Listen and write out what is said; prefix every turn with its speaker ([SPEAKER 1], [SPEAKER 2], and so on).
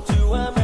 [SPEAKER 1] to a